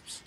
psst,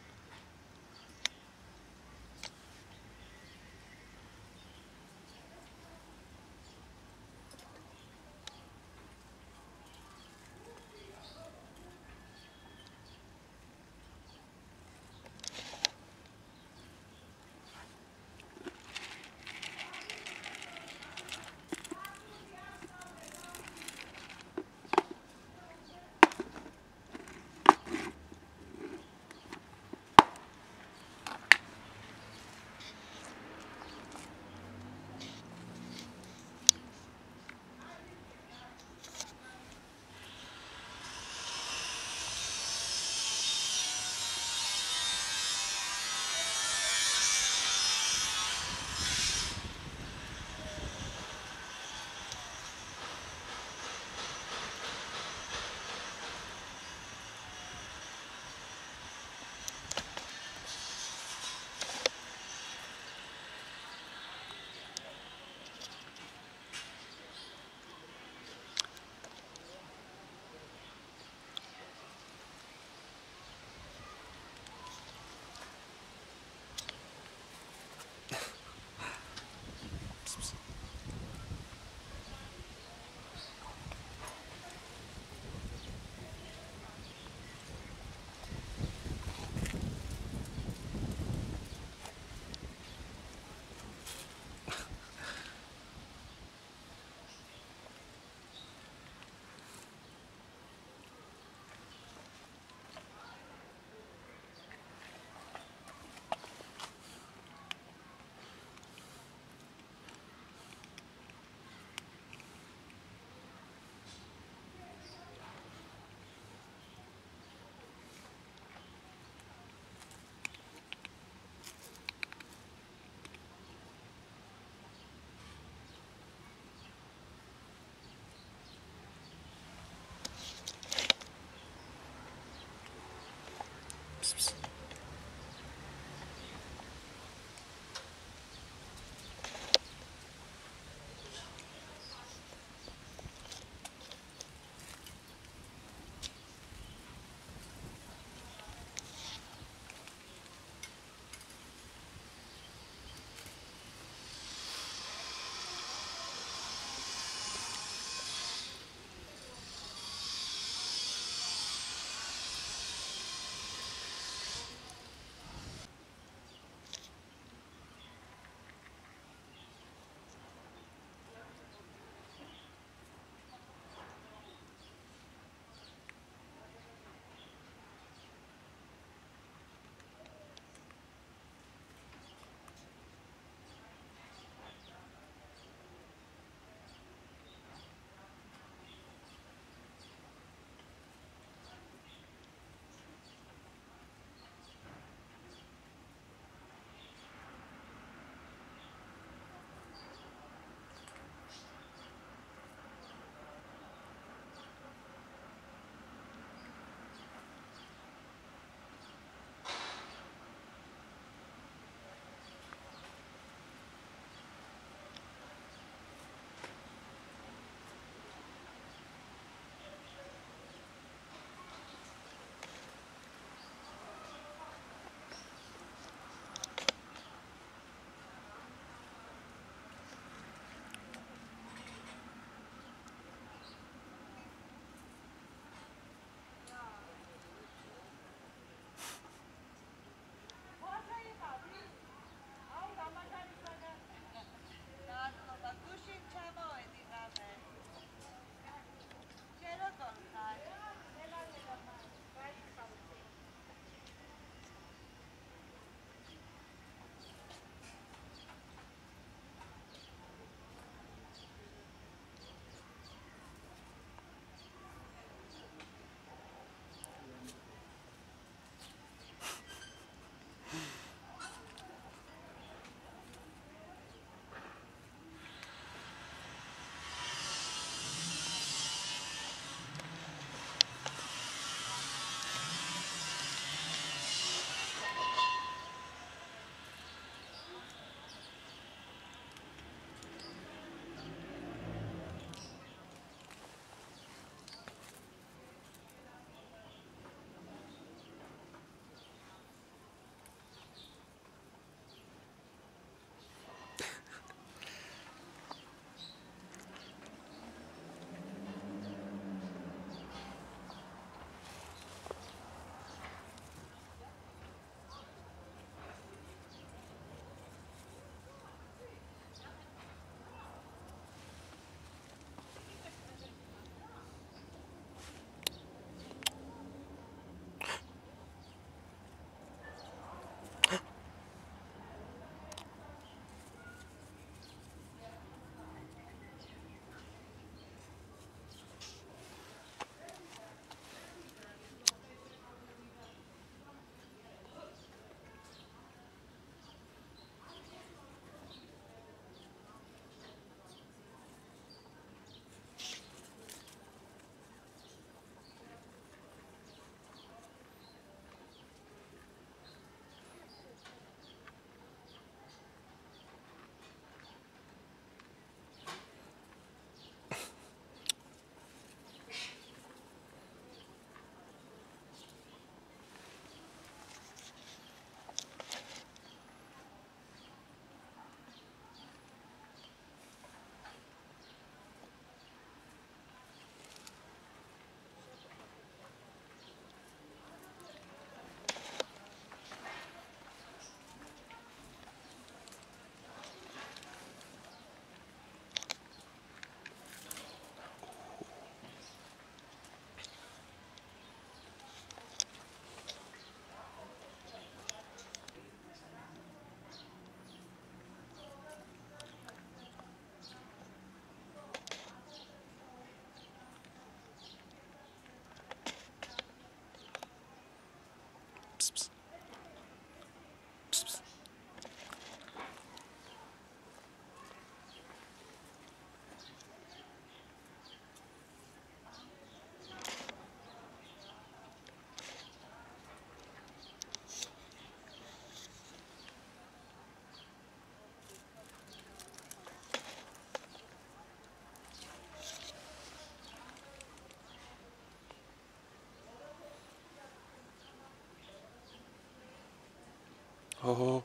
Oh.